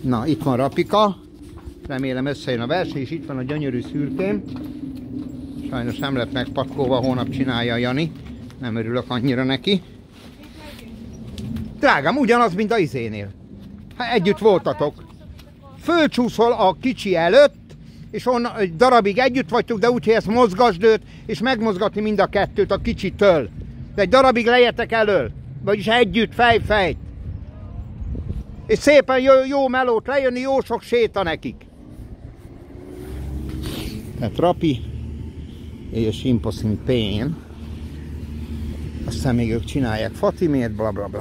Na, itt van Rapika. Remélem összejön a verseny, és itt van a gyönyörű szürkém. Sajnos nem lett megpakolva, holnap csinálja Jani. Nem örülök annyira neki. Drágám, ugyanaz, mint a izénél. Hát együtt voltatok. Fölcsúszol a kicsi előtt, és onnan egy darabig együtt vagytok, de úgy, hogy ezt mozgasd őt, és megmozgatni mind a kettőt a kicsitől. De egy darabig lejetek elől. Vagyis együtt, fej-fejt. És szépen jó, jó melót lejönni, jó sok séta nekik. Tehát Rapi és Impossible Pain. Aztán még ők csinálják Fatimét, bla bla bla.